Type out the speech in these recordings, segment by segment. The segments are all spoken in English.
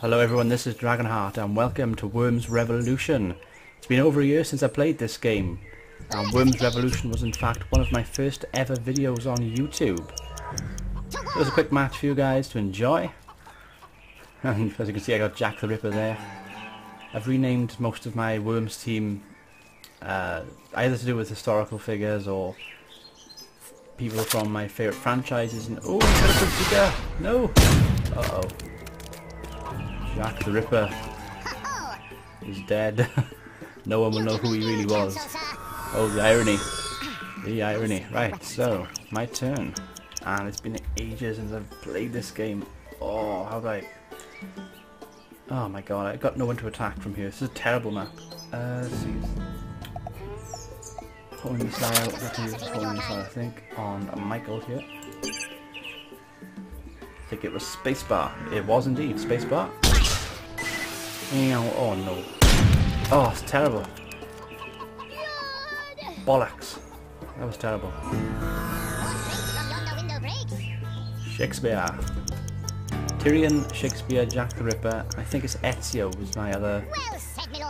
Hello everyone, this is Dragonheart and welcome to Worms Revolution. It's been over a year since I played this game. And Worms Revolution was in fact one of my first ever videos on YouTube. It was a quick match for you guys to enjoy. And as you can see I got Jack the Ripper there. I've renamed most of my Worms team uh, either to do with historical figures or people from my favourite franchises and oh, Zika! No! Uh oh. Jack the Ripper is dead. no one will know who he really was. Oh, the irony. The irony. Right, so, my turn. And it's been ages since I've played this game. Oh, how I... Oh my god, I got no one to attack from here. This is a terrible map. Uh, let's see. Homing missile, let's use homing missile, I think, on Michael here. I think it was spacebar. It was indeed spacebar. Oh no. Oh, it's terrible. Bollocks. That was terrible. Shakespeare. Tyrion, Shakespeare, Jack the Ripper. I think it's Ezio was my other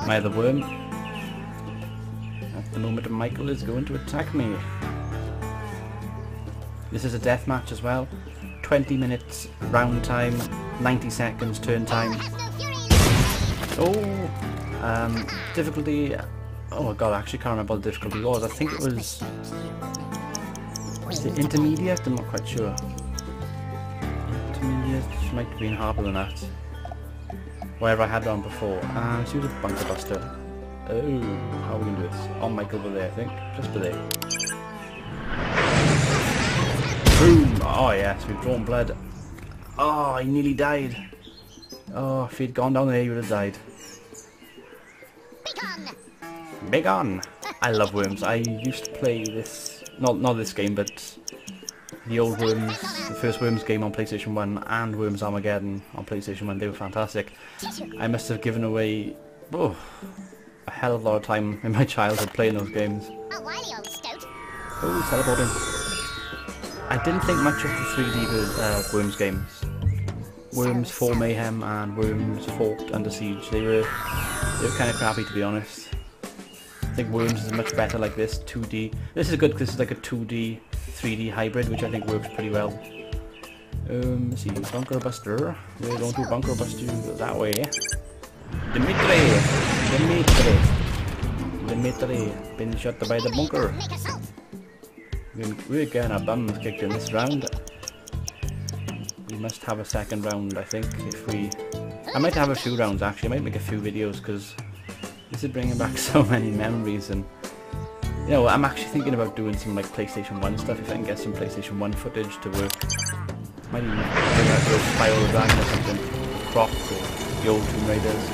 my other worm. At the moment Michael is going to attack me. This is a death match as well. 20 minutes round time, 90 seconds turn time. Oh, um, difficulty. Oh my god, I actually can't remember what the difficulty was. I think it was. The intermediate? I'm not quite sure. Intermediate might have been harder than that. Whatever I had on before. And uh, let's a bunker buster. Oh, how are we gonna do this? On Michael over there, I think. Just over there. Boom! Oh yes, we've drawn blood. Oh, he nearly died. Oh, if he'd gone down there, he would have died. On! I love Worms. I used to play this, not not this game, but the old Worms, the first Worms game on PlayStation 1 and Worms Armageddon on PlayStation 1. They were fantastic. I must have given away oh, a hell of a lot of time in my childhood playing those games. Oh, teleporting. I didn't think much of the 3D uh, Worms games. Worms 4 Mayhem and Worms Fort Under Siege. They were they were kind of crappy to be honest. Think Worms is much better like this 2D. This is good because this is like a 2D 3D hybrid which I think works pretty well. Um, see, Bunker Buster. We're going to Bunker Buster that way. Dimitri! Dimitri! Dimitri! Been shot by the bunker. We're getting our bums kicked in this round We must have a second round, I think, if we... I might have a few rounds, actually. I might make a few videos, because this is bringing back so many memories, and... You know, I'm actually thinking about doing some, like, PlayStation 1 stuff, if I can get some PlayStation 1 footage to work. Might even bring out Spyro the Dragon or something. Croc, or the old Tomb Raiders.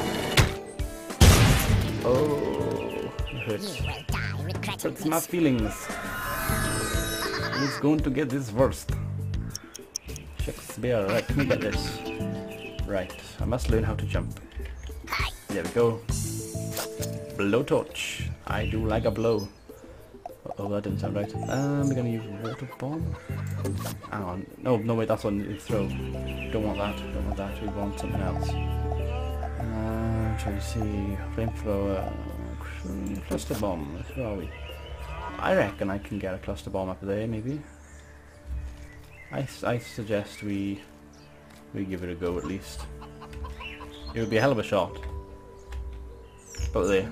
Oh, it hurts. Hurts my feelings. It's going to get this worst. Shakespeare, right, let me get this. Right, I must learn how to jump. There we go. Blowtorch. I do like a blow. oh, that didn't sound right. Um, we're gonna use water bomb. On. No, no wait, that's one you throw. Don't want that. Don't want that. We want something else. Uh, to see. Flamethrower. Cluster bomb. Where are we? I reckon I can get a cluster bomb up there, maybe. I, I suggest we we give it a go at least. It would be a hell of a shot. But there.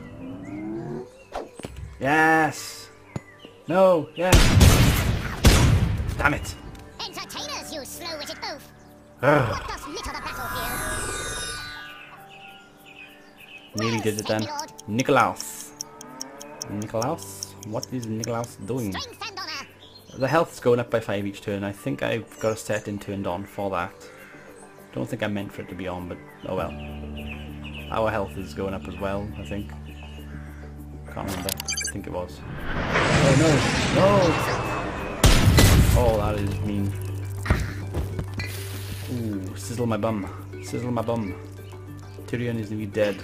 Yes! No! Yes! Damn it! Entertainers, you slow-witted oaf! Nearly did it then. Nikolaus. Nikolaus? What is Nikolaus doing? The health's going up by 5 each turn. I think I've got a set in turned on for that. Don't think I meant for it to be on, but oh well. Our health is going up as well, I think. Can't remember. I think it was. Oh no! No! Oh, that is mean. Ooh, sizzle my bum. Sizzle my bum. Tyrion is to be dead.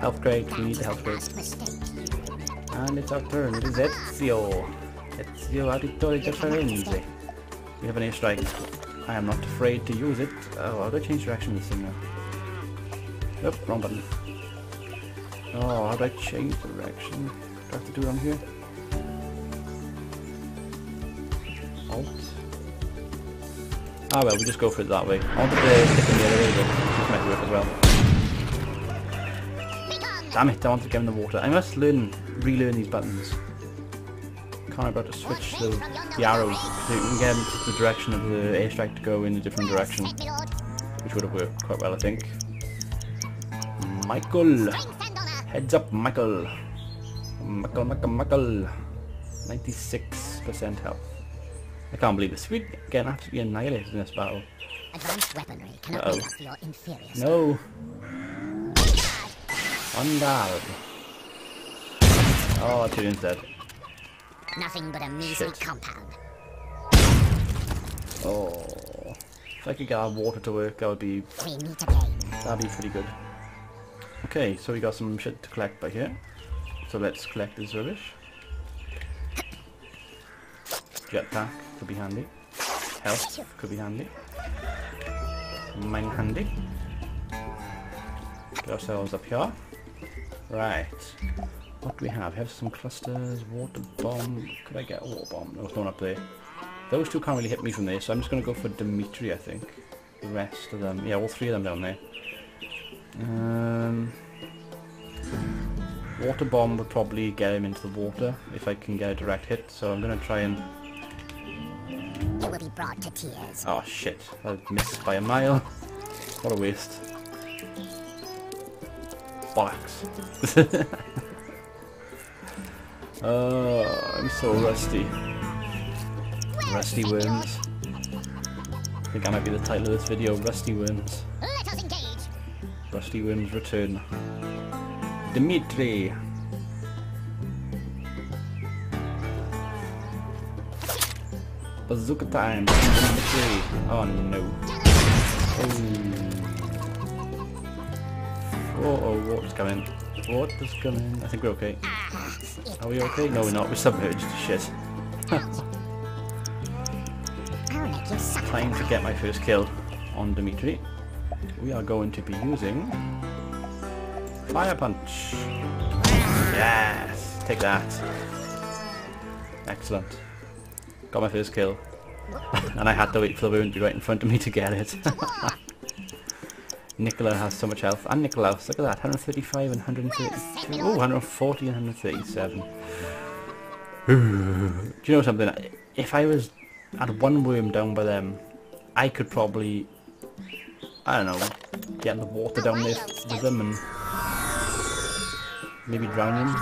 Health crate, we need the health crate. And it's our turn. It is Ezio. Ezio Auditore da Firenze. We have an airstrike. I am not afraid to use it. Oh, how do I change direction this thing now? Nope, wrong button. Oh, how do I change direction? Do I have to do it on here? Alt. Ah well, we just go for it that way. I wanted to hit them the other way, but this might work as well. Damn it, I want to get in the water. I must learn, relearn these buttons. Can't about to switch the, the arrows so you can get the direction of the airstrike to go in a different direction. Which would have worked quite well, I think. Michael! Heads up, Michael! Michael, Michael, Michael! 96% health. I can't believe this. We're getting absolutely annihilated in this battle. Advanced weaponry cannot Uh-oh. be off your inferior. No! On guard. Oh, Tyrion's dead. Nothing but a measly Shit. compound. Oh. If I could get our water to work, that would be We meet again. that'd be pretty good. Okay, so we got some shit to collect by here. So let's collect this rubbish. Jetpack could be handy. Health could be handy. Mine handy. Get ourselves up here. Right. What do we have? We have some clusters, water bomb. Could I get a water bomb? No, there's one up there. Those two can't really hit me from there, so I'm just going to go for Dimitri, I think. The rest of them, yeah, all three of them down there. Um, water bomb would probably get him into the water if I can get a direct hit, so I'm going to try and... You will be brought to tears. Oh shit, I missed by a mile. What a waste. Bollocks. oh, I'm so rusty. Rusty Worms. I think that might be the title of this video, Rusty Worms. Let us engage. Rusty Worms return. Dimitri! Bazooka time! Dimitri! Oh no. Oh. Oh, oh, water's coming. What is coming. I think we're okay. Are we okay? No, we're not. We're submerged. Shit. Trying to get my first kill on Dimitri. We are going to be using Fire Punch. Yes, take that. Excellent. Got my first kill. and I had to wait for the wound to be right in front of me to get it. Nicola has so much health. And Nicolaus, look at that. 135 and 132. Oh, 140 and 137. Do you know something? If I was had one worm down by them, I could probably, I don't know, get in the water down there with them and maybe drown them,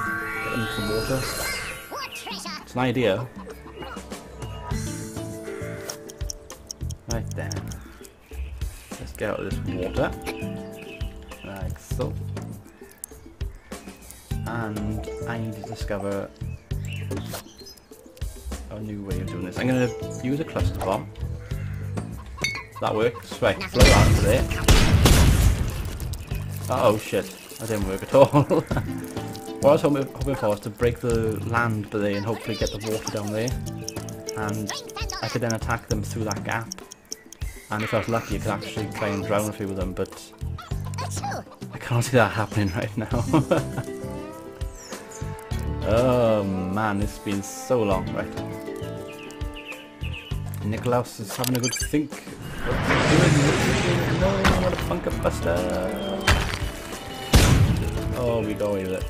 get him into the water. It's an idea. Right then. Let's get out of this water. Like so. And I need to discover a new way of doing this. I'm going to use a cluster bomb. That works. Right, blow that into there. Oh shit, that didn't work at all. what I was hoping, hoping for was to break the land below and hopefully get the water down there. And I could then attack them through that gap. And if I was lucky, I could actually try and drown a few of them, but I can't see that happening right now. oh man, it's been so long, right? Nicolaus is having a good think. What's he doing? No, a bunker buster! Oh, we got away with it.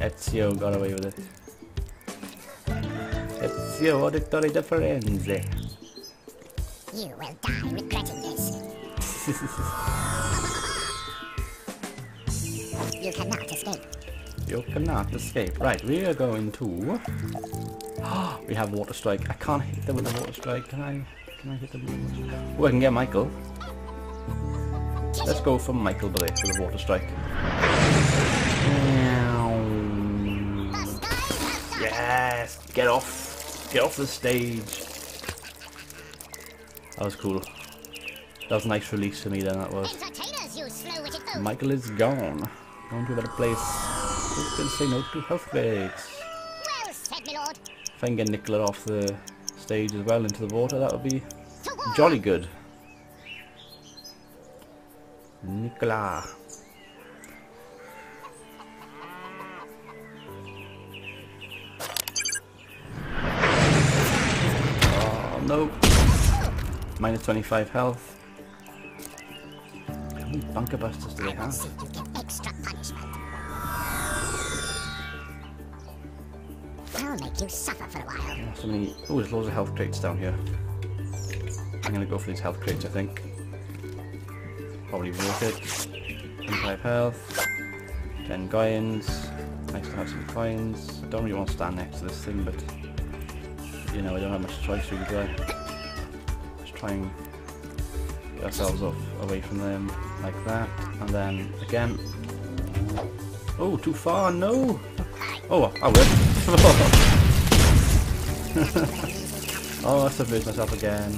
Ezio got away with it. Ezio auditore di Firenze. You will die regretting this. You cannot escape. You cannot escape. Right, we are going to... we have water strike. I can't hit them with the water strike. Can I? Can I hit them with the water strike? Oh, I can get Michael. Let's go for Michael Blake for the water strike. Yes! Get off! Get off the stage! That was cool. That was a nice release for me then, that was. Entertainers, you slow-witted fool. Michael is gone. Going to a better place. Who can say no to health breaks? Well said, my lord. If I can get Nicola off the stage as well into the water, that would be jolly good. Nicola. Oh no. Minus 25 health. How many bunker busters do they have? get extra punishment. I'll make you suffer for a while. Oh, so many. Oh, there's loads of health crates down here. I'm gonna go for these health crates, I think. Probably worth it. 25 health. 10 coins. Nice to have some coins. I don't really want to stand next to this thing, but you know, I don't have much choice really, do I? Get ourselves off away from them like that. And then again. Oh, too far, no! Oh, I will. oh, I submerged myself again.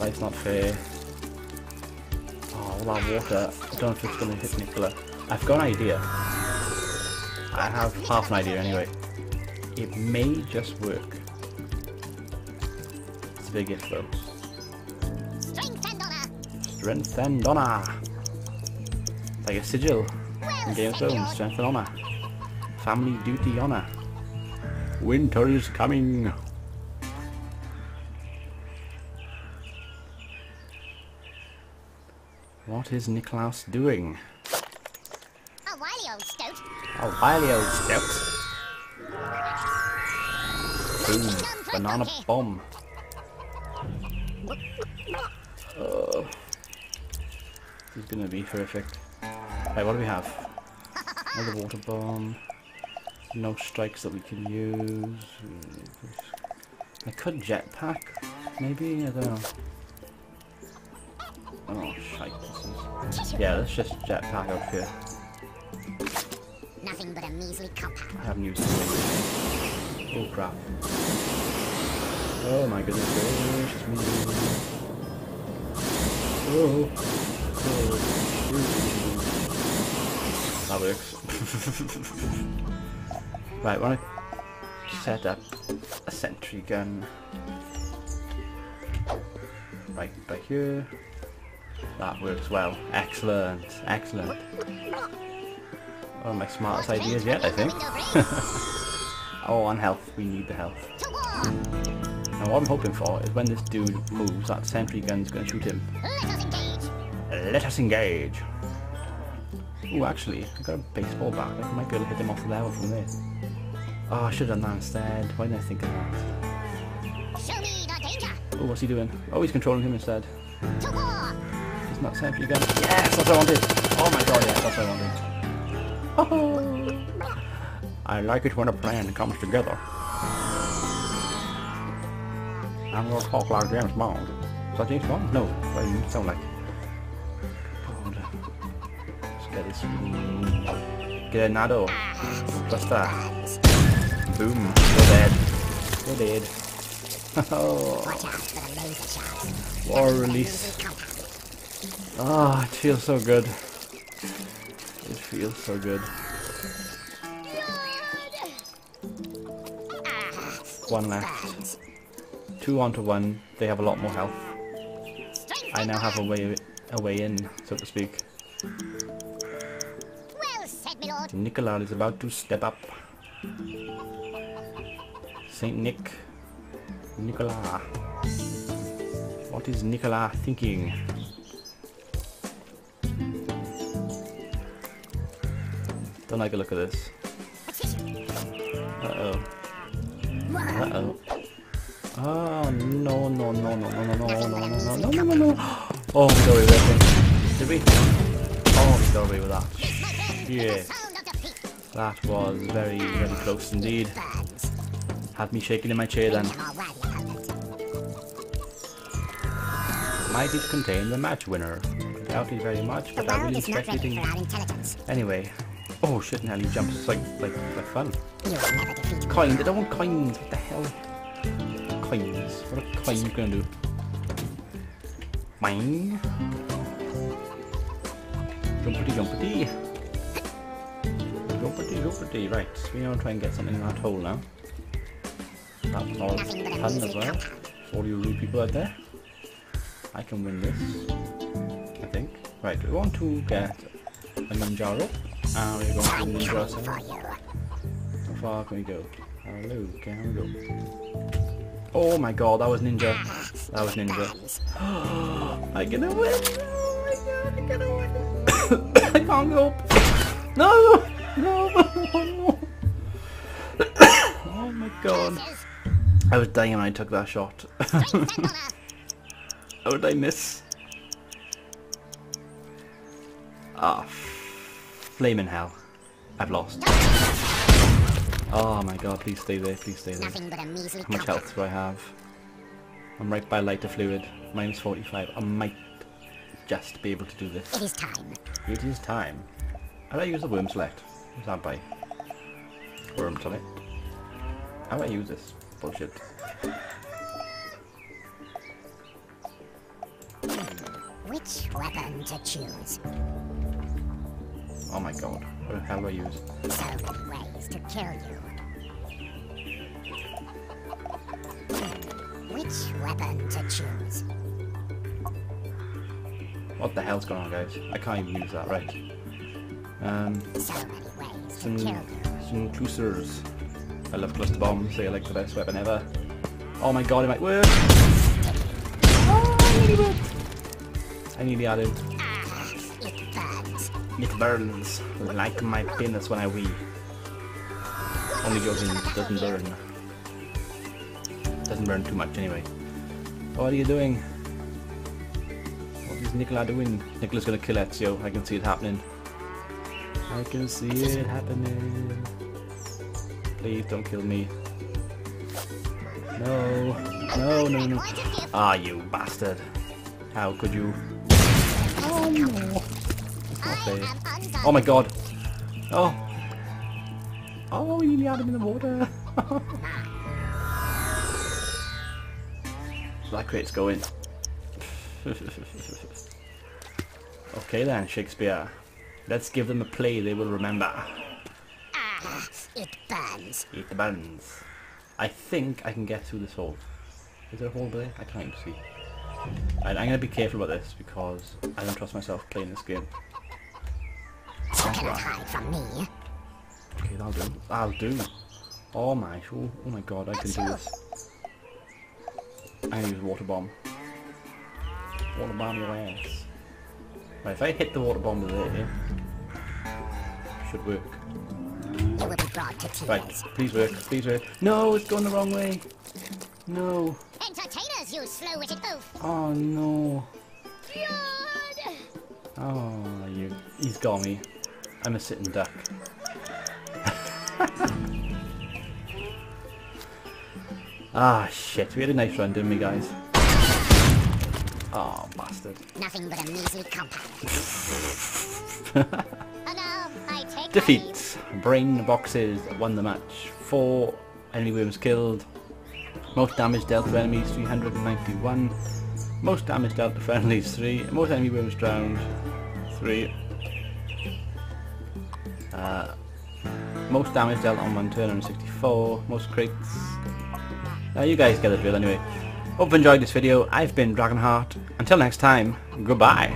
Life's not fair. Oh, all that water. I don't know if it's going to hit Nicola. I've got an idea. I have half an idea anyway. It may just work. A big if though. Strength and honor. Strength and honor. Like a sigil in Game of Thrones. Strength and honor. Family duty honor. Winter is coming. What is Niklaus doing? A wily old stoat. Oh, wily old stoat. Boom. Banana bomb. Oh. This is gonna be horrific. Right, what do we have? Another water bomb. No strikes that we can use. I could jetpack, maybe? I don't know. Oh, shite. This is... Yeah, let's just jetpack up here. Nothing but a measly compound. I haven't used it. Oh crap. Oh my goodness gracious me. Oh. oh. That works. right, want to set up a sentry gun. Right, by here. That works well. Excellent, excellent. One of my smartest ideas yet, I think. oh, on health. We need the health. Now what I'm hoping for is when this dude moves, that sentry gun's gonna shoot him. Let us engage. Let us engage. Ooh, actually, I got a baseball bat. I might be able to hit him off the level from there. Oh, I should have done that instead. Why didn't I think of that? Show me the danger. Oh, what's he doing? Oh, he's controlling him instead. To war. Isn't that sentry gun? Yes, that's what I wanted. Oh my god, yes, that's what I wanted. Oh, I like it when a plan comes together. I'm gonna talk like James Bond. Is that James Bond? No, what do you sound like? This. Grenado. Buster. Boom. You're dead. You're dead. oh, war release. Ah, it feels so good. It feels so good. One left. Two onto one. They have a lot more health. I now have a way a way in, so to speak. Well said, my lord. Nicola is about to step up. Saint Nick. Nicola. What is Nicola thinking? Don't like the look of this. Uh oh. Uh oh. Oh no no no no no no no no no no no no no Oh we with that thing. Did we? Oh we with that. My That was very, very close indeed. Had me shaking in my chair then. Them all worthy about it. Might it contain the match winner? Doubt it very much, but I really expect it ready in... for our intelligence. Anyway. Oh shit, Nelly jumps. It's like, like, like fun. You will never defeat me. Coins, I don't want coins. What the hell? Coins. What are coins gonna do? Mine. Jumpity jumpity. Jumpity jumpity. Right, we're gonna try and get something in that hole now. That was all fun as well. For all you rude people out there. I can win this. I think. Right, we want to get a ninja rope. And ah, we're going to Time ninja coming ourselves. How far can we go? Hello, can we go? Oh my god, that was ninja. That was ninja. I'm gonna win! Oh my god, I'm gonna win! I can't go! No! No! Oh no! oh my god. I was dying when I took that shot. Strength and honor. How did I miss? Ah, flame in hell. I've lost. Oh my god, please stay there, please stay there. Nothing but a measly How much health do I have? I'm right by lighter fluid. Minus 45. I might just be able to do this. It is time. It is time. How do I use the worm select? What's that by? Worm select. How do I use this? Bullshit. Which weapon to choose? Oh my god. What the hell do I use? So many ways to kill you. Which weapon to choose? What the hell's going on guys? I can't even use that, right. Um, So many some, some clusters. I love cluster bombs, they are like the best weapon ever. Oh my god, it might work! Oh, I nearly worked! I nearly had it. Ah, it burns. It burns like my penis when I wee. Only joking, doesn't burn. Doesn't burn too much anyway. What are you doing? What is Nicola doing? Nicola's gonna kill Ezio, I can see it happening. I can see it happening. Please don't kill me. No, no, no, no. Ah, you bastard. How could you? Oh no. Oh my god. Oh. Oh, you had him in the water. that crate's going. okay then, Shakespeare. Let's give them a play they will remember. Ah, it burns. It buns. I think I can get through this hole. Is there a hole there? I can't even see. Right, I'm gonna be careful about this because I don't trust myself playing this game. You cannot hide from me. Okay, that'll do. That'll do. Oh my, oh, oh my god, I can do this. I'm gonna use water bomb. Water bomb your ass. Right, if I hit the water bomb there, should work. You will be brought to tears. Right, please work, please work. No, it's going the wrong way. No. Entertainers, you slow-witted oaf. Oh no. God! Oh, you. He's got me. I'm a sitting duck. ah, shit. We had a nice run, didn't we, guys? Oh, bastard. Nothing but a measly compound. Defeats. Brain boxes won the match. Four enemy worms killed. Most damage dealt to enemies 391. Most damage dealt to friendlies 3. Most enemy worms drowned 3. Uh, most damage dealt on one turn 264. Most crates. Now you guys get the drill anyway. Hope you enjoyed this video. I've been Dragonheart. Until next time, goodbye.